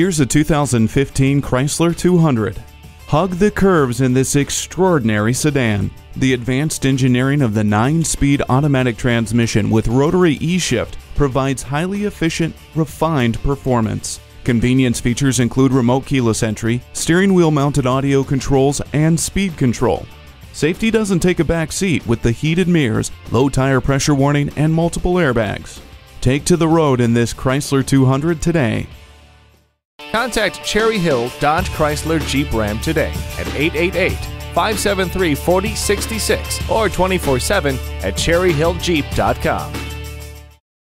Here's a 2015 Chrysler 200. Hug the curves in this extraordinary sedan. The advanced engineering of the 9-speed automatic transmission with rotary E-shift provides highly efficient, refined performance. Convenience features include remote keyless entry, steering wheel mounted audio controls, and speed control. Safety doesn't take a back seat with the heated mirrors, low tire pressure warning, and multiple airbags. Take to the road in this Chrysler 200 today. Contact Cherry Hill Dodge Chrysler Jeep Ram today at 888 573 4066 or 24 7 at cherryhilljeep.com.